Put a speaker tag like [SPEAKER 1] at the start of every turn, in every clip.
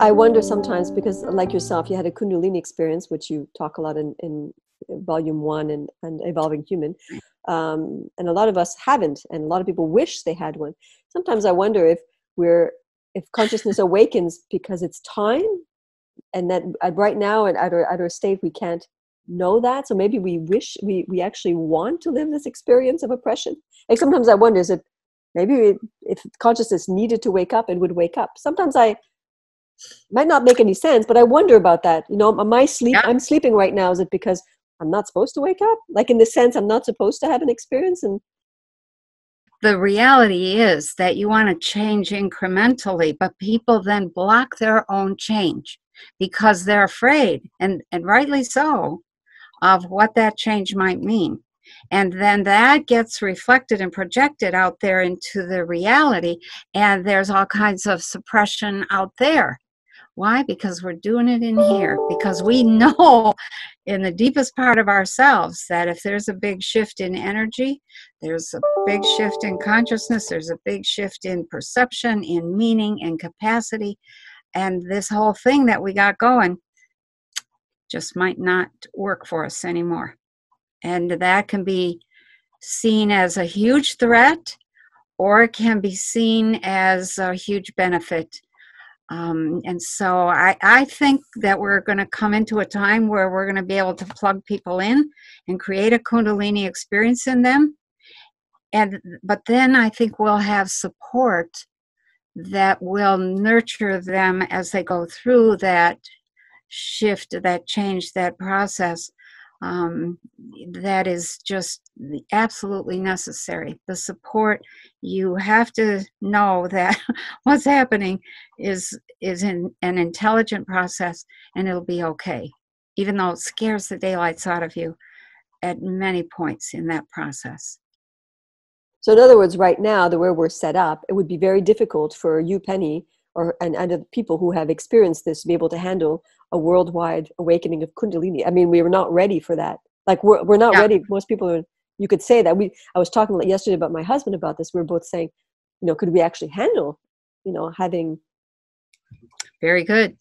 [SPEAKER 1] I wonder sometimes because, like yourself, you had a Kundalini experience, which you talk a lot in, in volume one and, and Evolving Human. Um, and a lot of us haven't, and a lot of people wish they had one. Sometimes I wonder if we're if consciousness awakens because it's time and that uh, right now at, at, our, at our state we can't know that so maybe we wish we, we actually want to live this experience of oppression like sometimes i wonder is it maybe if consciousness needed to wake up it would wake up sometimes i might not make any sense but i wonder about that. You know my sleep yeah. i'm sleeping right now is it because i'm not supposed to wake up? Like in the sense i'm not supposed to have an experience and
[SPEAKER 2] the reality is that you want to change incrementally but people then block their own change because they're afraid and and rightly so of what that change might mean. And then that gets reflected and projected out there into the reality and there's all kinds of suppression out there why because we're doing it in here because we know in the deepest part of ourselves that if there's a big shift in energy there's a big shift in consciousness there's a big shift in perception in meaning and capacity and this whole thing that we got going just might not work for us anymore and that can be seen as a huge threat or it can be seen as a huge benefit. Um, and so I, I think that we're going to come into a time where we're going to be able to plug people in and create a Kundalini experience in them. And but then I think we'll have support that will nurture them as they go through that shift, that change, that process um, that is just absolutely necessary. The support you have to know that what's happening is is in an intelligent process, and it'll be okay, even though it scares the daylights out of you at many points in that process.
[SPEAKER 1] So, in other words, right now, the way we're set up, it would be very difficult for you, Penny, or and other people who have experienced this to be able to handle a worldwide awakening of kundalini. I mean we were not ready for that. Like we're, we're not yeah. ready. Most people are you could say that. We i was talking yesterday about my husband about this. We were both saying you know could we actually handle you know having
[SPEAKER 2] very good.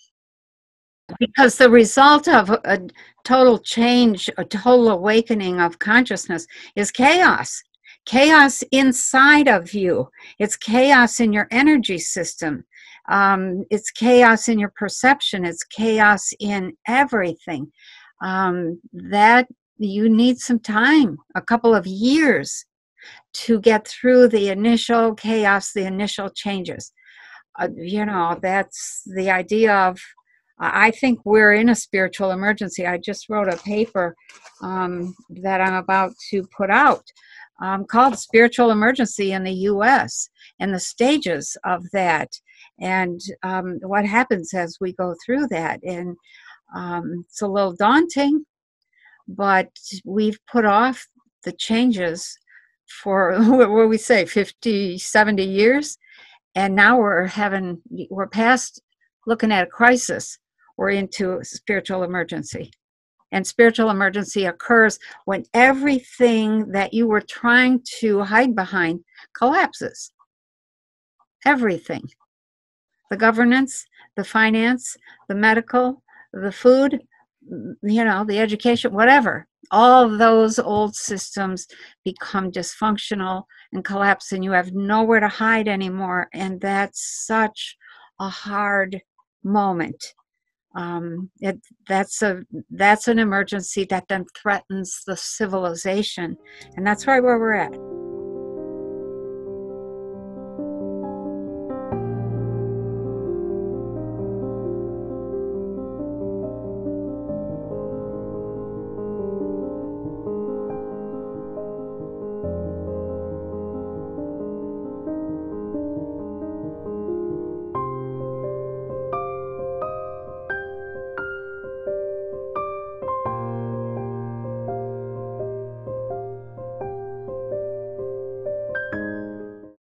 [SPEAKER 2] Because the result of a total change a total awakening of consciousness is chaos. Chaos inside of you. It's chaos in your energy system um, it's chaos in your perception. It's chaos in everything. Um, that you need some time a couple of years to get through the initial chaos the initial changes. Uh, you know that's the idea of I think we're in a spiritual emergency. I just wrote a paper um, that I'm about to put out um, called Spiritual Emergency in the U.S. and the stages of that and um, what happens as we go through that. And um, it's a little daunting, but we've put off the changes for what we say 50 70 years and now we're having we're past looking at a crisis we're into spiritual emergency and spiritual emergency occurs when everything that you were trying to hide behind collapses everything the governance, the finance, the medical, the food, mm, you know, the education, whatever. All those old systems become dysfunctional and collapse, and you have nowhere to hide anymore. And that's such a hard moment. Um, it, that's a that's an emergency that then threatens the civilization, and that's right where we're at.